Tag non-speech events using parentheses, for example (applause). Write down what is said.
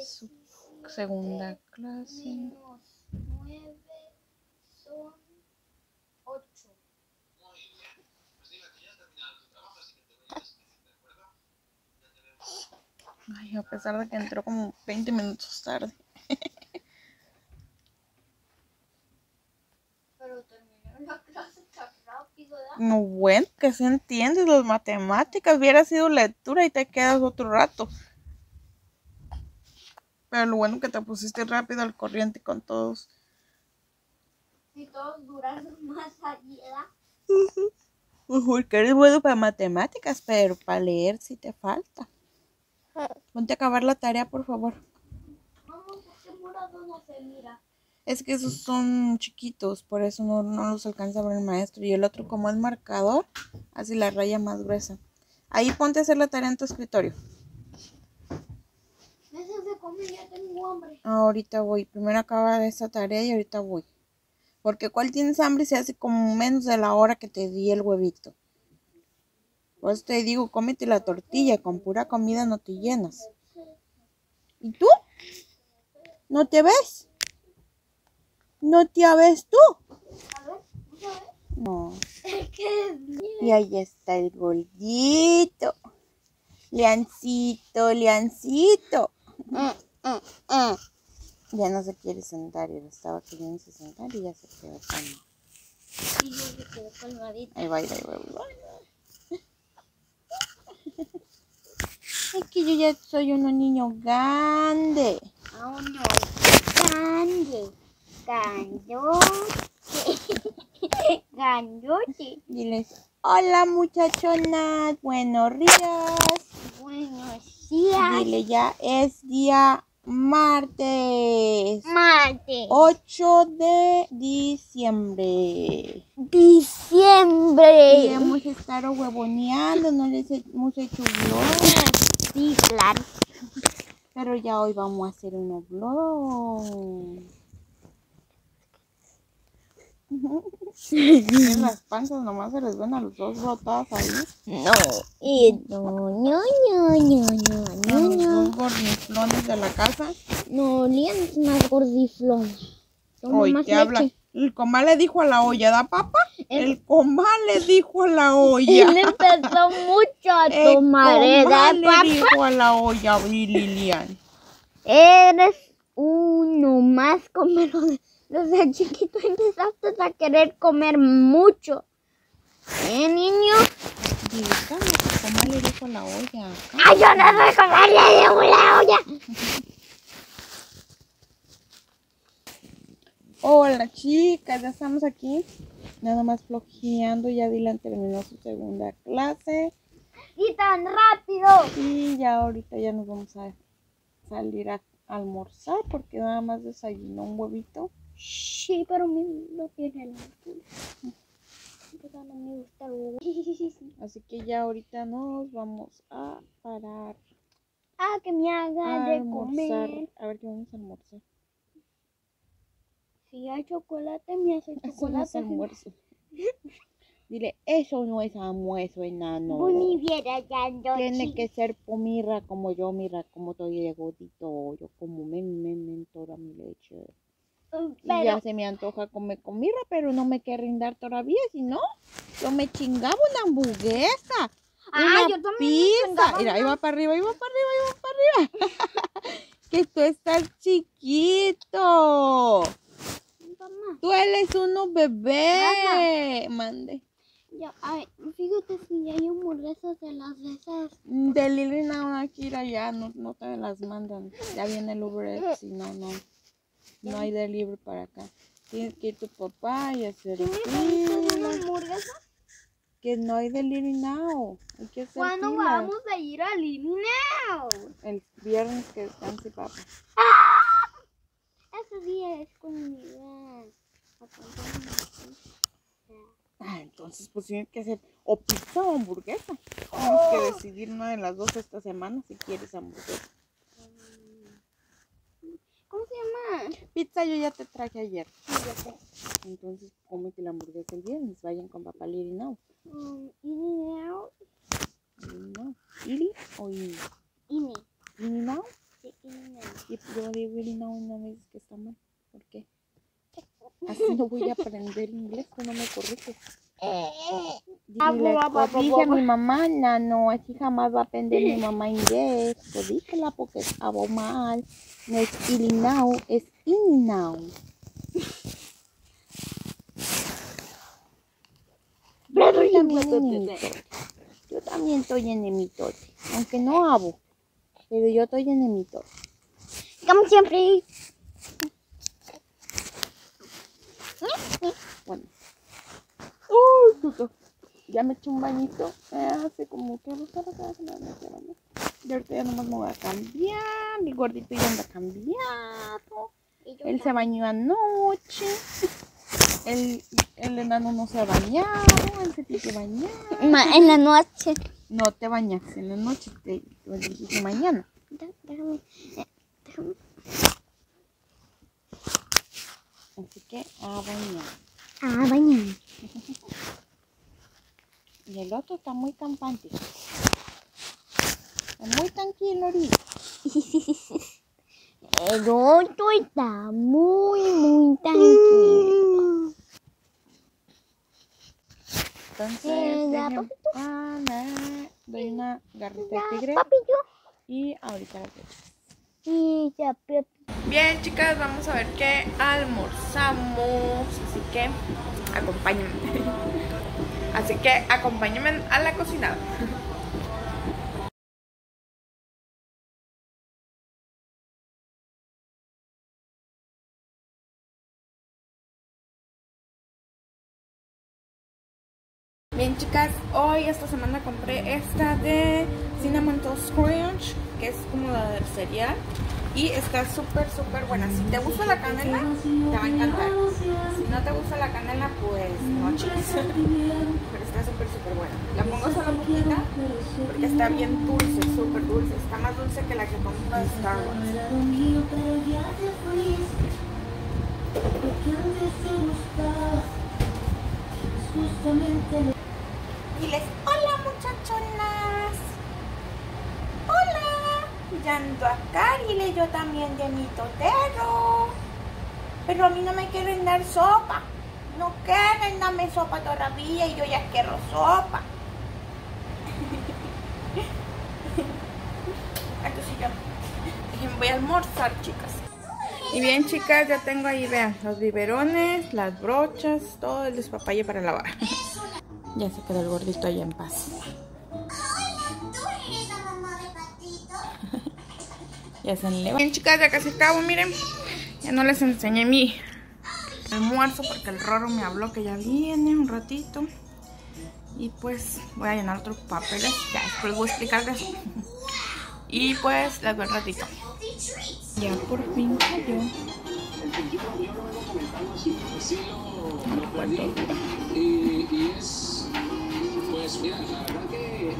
su segunda clase. menos 9 son 8. Ay, a pesar de que entró como 20 minutos tarde. Pero terminé la clase tan rápido, ¿verdad? No, bueno, que se entiendes las matemáticas. Hubiera sido lectura y te quedas otro rato. Pero lo bueno que te pusiste rápido al corriente con todos. Si todos duraron (laughs) más. Pues porque eres bueno para matemáticas, pero para leer sí te falta. (laughs) Ponte a acabar la tarea, por favor. No se mira. Es que esos son chiquitos, por eso no, no los alcanza a ver el maestro. Y el otro, como es marcador, así la raya más gruesa. Ahí ponte a hacer la tarea en tu escritorio. Meses de comer, ya tengo hambre. Ahorita voy. Primero acaba esta tarea y ahorita voy. Porque cuál tienes hambre se hace como menos de la hora que te di el huevito. Por eso te digo, cómete la tortilla. Con pura comida no te llenas. ¿Y tú? ¿No te ves? ¿No te ves tú? No. Y ahí está el gordito. Leancito, Leancito. Mm, mm, mm. Ya no se quiere sentar, y estaba queriendo sentar y ya se quedó con... sí, yo se quedó colgadito. Ahí va, ahí va, ahí va, ahí va. (laughs) Es que yo ya soy un niño grande. Aún no grande. Grandote. (laughs) Grandote. Diles, hola muchachonas, buenos días. Buenos días. Dile, ya es día martes. Marte. 8 de diciembre. Y Diciembre. hemos estado huevoneando, no les hemos hecho vlog. Sí, claro. Pero ya hoy vamos a hacer unos vlog. (laughs) En las panzas nomás se les ven a los dos botadas ahí. No. Y no, no, no, no, no, no, los dos gordiflones de la casa. No, es más gordiflón. Toma Hoy te habla. leche. El comal le dijo a la olla, ¿da papa? El comal le dijo a la (laughs) olla. Él empezó mucho a El tomar, ¿eh, comal le papá? dijo a la olla, Lilian. Eres uno más comelón. Desde (laughs) chiquito empezaste a querer comer mucho. ¿Eh, niño? El comal le dijo la olla. ¡Ay, yo no soy comerle de una olla! Hola chicas, ya estamos aquí. Nada más flojeando. Ya Dylan terminó su segunda clase. ¡Y tan rápido! Y ya ahorita ya nos vamos a salir a almorzar porque nada más desayunó un huevito. Sí, pero a mí no tiene el no me gusta el huevo. Así que ya ahorita nos vamos a parar Ah, que me haga de almorzar. comer. A ver qué vamos a almorzar. Si hay chocolate, me hace Eso no es chocolate. almuerzo. (laughs) Dile, eso no es almuerzo, enano. Yando. Tiene que ser pomirra como yo, mira, como estoy de gordito. Yo como me, me, me toda mi leche. Y ya Pero, se me antoja comer comirra, pero no me quiere rindar todavía, si no, yo me chingaba una hamburguesa. Ah, una yo pizza. Mira, ahí va para arriba, ahí va para arriba, ahí va para arriba. (laughs) que tú estás chiquito. mamá, Tú eres uno bebé. Mande. ya, ay, fíjate si ya hay hamburguesas de las de esas. De Lili no, Akira ya no, no te las mandan. Ya viene el Uber Eats y no, no. No hay delivery para acá. Tienes que ir tu papá y hacer ¿Tú me pediste una hamburguesa? Que no hay delivery now. Hay que hacer ¿Cuándo vamos a ir al Now? El viernes que descanse papá. Ese día es con mi edad. Ah, entonces pues tienes que hacer o pizza o hamburguesa. Tienes que decidir una de las dos esta semana si quieres hamburguesa. ¿Cómo se llama? (laughs) Pizza yo ya te traje ayer. Sí, ya sé. Entonces cómete la hamburguesa el viernes. Vayan con papá Lili now. Um, and Out. Lili now. ¿Lili o Lili? In Ininao. Sí, Ininao. Y yo digo Ininao y no me dices que está mal. ¿Por qué? Así no voy a aprender inglés, tú no me corriges. (laughs) Dile, corrige a mi mamá, no, así jamás va a aprender mi (laughs) mamá inglés. Corrígela porque hago mal. No es Ilinao, es Ininao. (laughs) Yo estoy también en. Yo también estoy en mitote. Aunque no hago. Pero yo estoy en el mitote. Como siempre. Bueno. Uy. Ya me eché un bañito. eh, Hace como que dos horas que me metí a bañar. Y ahorita ya nomás me voy a cambiar. Mi gordito ya anda cambiado. Él se bañó anoche. El, el enano no se ha bañado. Él se tiene que bañar. Ma- en la noche. No te bañas en la noche. Te, te dijiste mañana. Déjame. eh, déjame. Así que a bañar. Ah, bañar. (laughs) Y el otro está muy campante. Está muy tranquilo ahorita. (laughs) El otro está muy, muy tranquilo. Entonces, ya, dejen- papito. ah, doy una garrita de tigre y ahorita la veo. Y ya, papi. Bien, chicas, vamos a ver qué almorzamos. Así que acompáñenme. (laughs) Así que acompáñenme a la cocina. Bien chicas, hoy esta semana compré esta de Cinnamon Toast Crunch, que es como la del cereal. Y está súper, súper buena. Si te gusta la canela, te va a encantar. Si no te gusta la canela, pues no chicas. (laughs) Pero está súper, súper buena. La pongo solo poquita porque está bien dulce, súper dulce. Está más dulce que la que compro de Star Wars. Diles, hola muchachonas. Hola. Ya ando acá, dile yo también de mi totero. Pero a mí no me quieren dar sopa. No quieren darme sopa todavía y yo ya quiero sopa. (laughs) Entonces yo voy a almorzar, chicas. Y bien, chicas, ya tengo ahí, vean, los biberones, las brochas, todo el despapalle para lavar. (laughs) ya se quedó el gordito ahí en paz. Ya se levanta. Bien, chicas, ya casi acabo, miren. Ya no les enseñé mi almuerzo porque el roro me habló que ya viene un ratito. Y pues voy a llenar otros papeles. Ya después voy a explicar de eso. Y pues les veo un ratito. Ya por fin cayó. Y es, pues mira, la verdad que